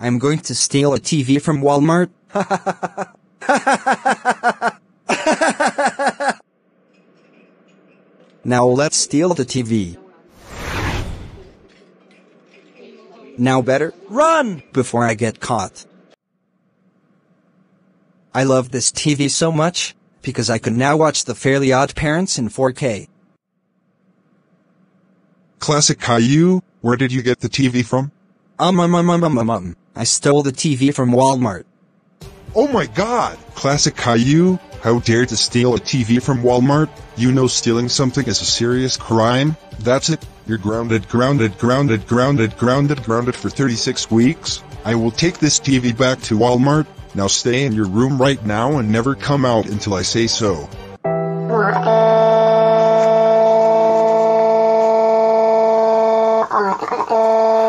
I'm going to steal a TV from Walmart. now let's steal the TV. Now better run before I get caught. I love this TV so much because I can now watch The Fairly Odd Parents in 4K. Classic Caillou, where did you get the TV from? Um, um, um, um, um, um, um. I stole the TV from Walmart. Oh my god! Classic Caillou, how dare to steal a TV from Walmart? You know stealing something is a serious crime? That's it. You're grounded, grounded, grounded, grounded, grounded, grounded for 36 weeks. I will take this TV back to Walmart. Now stay in your room right now and never come out until I say so. Oh